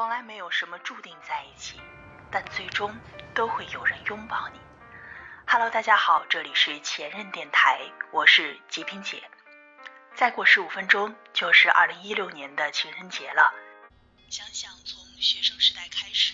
从来没有什么注定在一起，但最终都会有人拥抱你。Hello，大家好，这里是前任电台，我是吉萍姐。再过十五分钟就是二零一六年的情人节了。想想从学生时代开始，